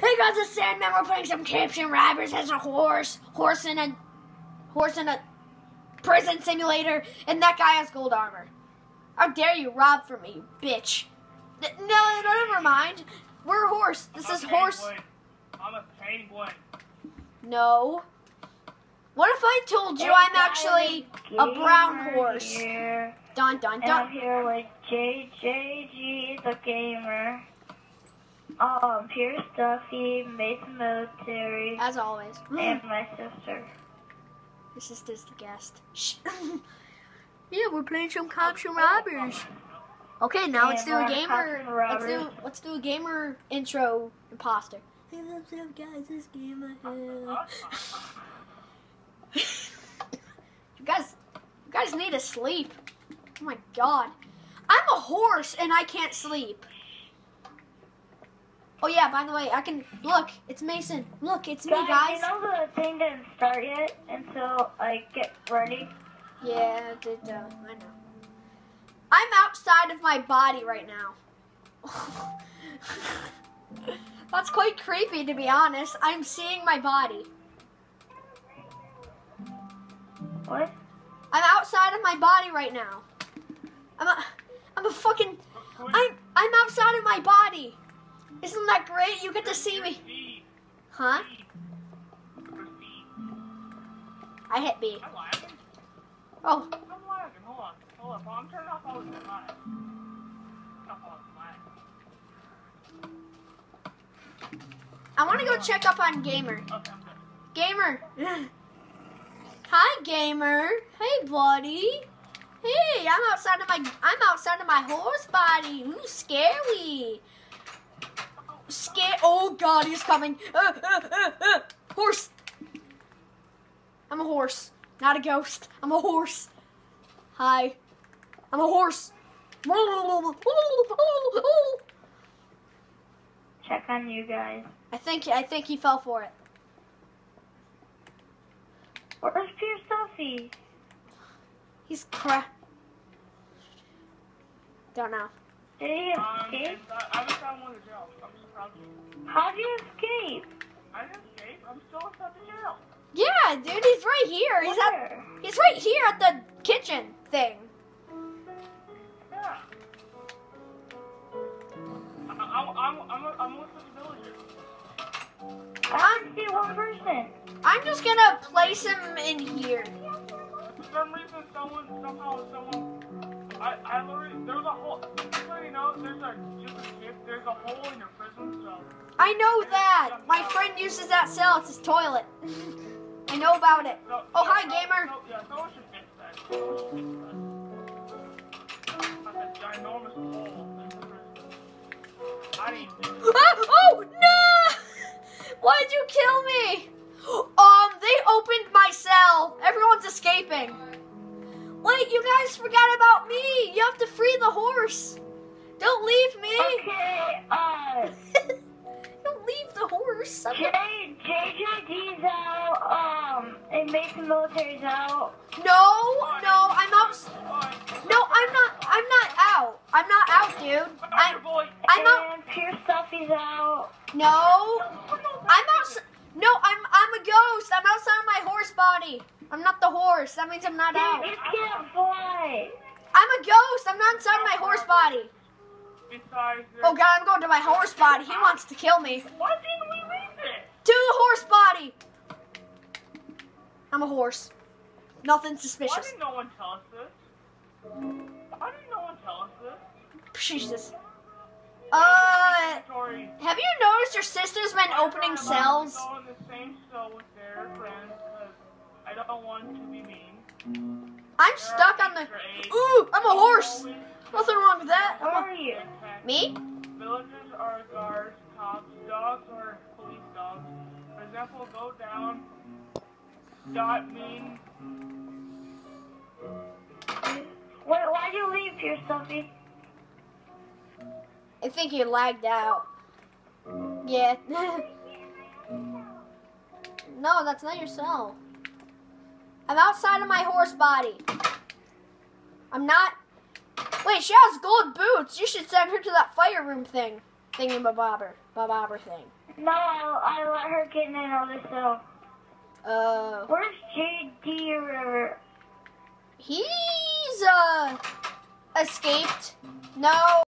Hey guys, it's Sandman. We're playing some Cops and Robbers as a horse, horse in a, horse in a prison simulator, and that guy has gold armor. How dare you rob from me, you bitch? No, no, never mind. We're a horse. This I'm is horse. penguin. I'm a penguin. No. What if I told you I'm actually a brown horse? Here, Dun dun and I'm here with JJG the gamer. Um, Pierce Duffy, Mason Military, As always. and my sister. This is just the guest. Shh. yeah, we're playing some cops and robbers. Okay, now let's do a gamer. Let's do let's do a gamer intro imposter. Hey, what's up, guys? This gamer. you guys, you guys need to sleep. Oh my god, I'm a horse and I can't sleep. Oh yeah, by the way, I can look. It's Mason. Look, it's me, guys. you know the thing didn't start yet until I get ready. Yeah, it did, uh, I know. I'm outside of my body right now. That's quite creepy, to be honest. I'm seeing my body. What? I'm outside of my body right now. I'm a, I'm a fucking, I'm, I'm outside of my body. Isn't that great? You get to see me. Huh? I hit B. Oh. I want to go check up on Gamer. Gamer. Hi, gamer. Hey, buddy. Hey, I'm outside of my I'm outside of my horse body. Ooh, scary. Scare. Oh God, he's coming. Uh, uh, uh, uh. Horse. I'm a horse, not a ghost. I'm a horse. Hi. I'm a horse. Check on you guys. I think I think he fell for it. Where's Pierce Duffy? He's crap. Don't know. Did he Um, escape? uh, I was found one of the jail. I'm just proud of you. How'd you escape? I didn't escape. I'm still inside the jail. Yeah, dude, he's right here. He's at He's right here at the kitchen thing. Yeah. I'm, I'm, a, I'm with the villagers. I only see one person. I'm just gonna place him in here. For some reason, someone, somehow, someone, I, I literally, there's a hole in your prison cell. I know that. My friend uses that cell. It's his toilet. I know about it. So, Oh, hi, so- gamer. So, yeah, someone should fix that. Someone should fix that. That's a ginormous hole in the prison. I didn't. Ah, oh no! Why'd you kill me? Um, they opened my cell. Everyone's escaping. Wait, you guys forgot about me. You have to free the horse. Don't leave me. I'm J, JJD's out, um, and Mason Military's out. No, no, I'm out. No, I'm not. I'm not out. I'm not out, dude. I'm I'm. Out. And Pierce Duffy's out. No, I'm out. No, I'm. I'm a ghost. I'm outside of my horse body. I'm not the horse. That means I'm not Dude, out. you can't fly. I'm a ghost. I'm not inside my horse body. Oh god, I'm going to my horse body. He wants to kill me. Why didn't we read this? To the horse body. I'm a horse. Nothing suspicious. Why didn't no one tell us this? Why didn't no one tell us this? Jesus. Uh, have you noticed your sister's been opening cells? Go in the same cell with their friends because I don't want to be mean. I'm stuck on the. Ooh, I'm a horse. Nothing wrong with that. I'm are you? Me? Villagers are guards, cops, dogs are police dogs. For example, go down. Dot mean. Wait, why'd you leave, Pierce Duffy? I think you lagged out. Yeah. no, that's not your cell. I'm outside of my horse body. I'm not. Wait, she has gold boots. You should send her to that fire room thing. thingy-bobber, bobber thing. No, I let her get in another cell. Uh, Where's JD or he's uh escaped. No.